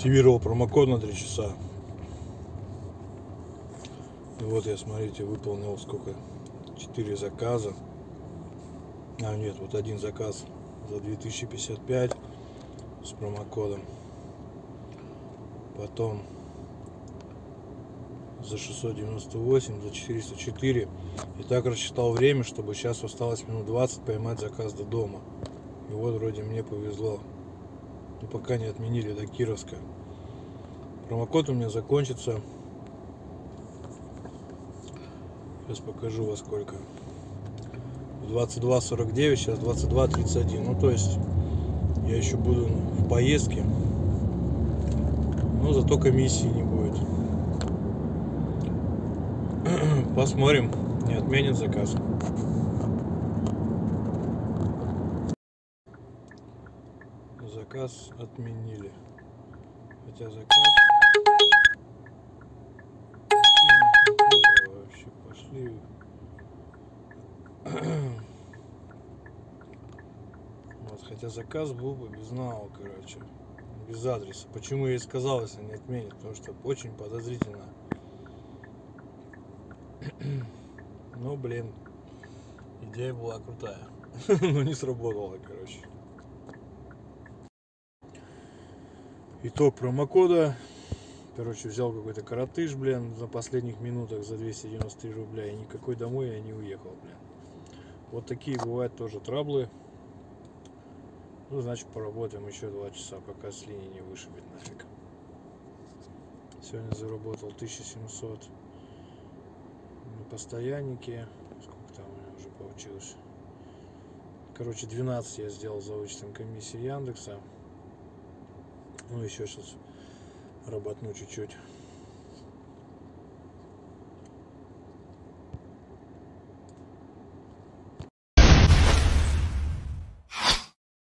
активировал промокод на 3 часа. И вот я, смотрите, выполнил сколько? 4 заказа. А, нет, вот один заказ за 2055 с промокодом. Потом за 698, за 404. И так рассчитал время, чтобы сейчас осталось минут 20 поймать заказ до дома. И вот вроде мне повезло. Но пока не отменили до Кировска. Промокод у меня закончится. Сейчас покажу во сколько. 22.49, сейчас 22.31. Ну то есть я еще буду в поездке. Но зато комиссии не будет. Посмотрим, не отменит заказ. Заказ отменили. Хотя заказ... Вообще пошли. Вот, хотя заказ был бы без нау, короче. Без адреса. Почему я и сказал, если не отменит? Потому что очень подозрительно. Ну, блин, идея была крутая. Но не сработала, короче. Итог промокода. Короче, взял какой-то коротыш, блин, на последних минутах за 293 рубля. И никакой домой я не уехал, блин. Вот такие бывают тоже траблы. Ну, значит, поработаем еще два часа, пока с линии не вышибет нафиг. Сегодня заработал 1700 на постояннике. Сколько там у меня уже получилось? Короче, 12 я сделал за вычетом комиссии Яндекса. Ну, еще сейчас работну чуть-чуть.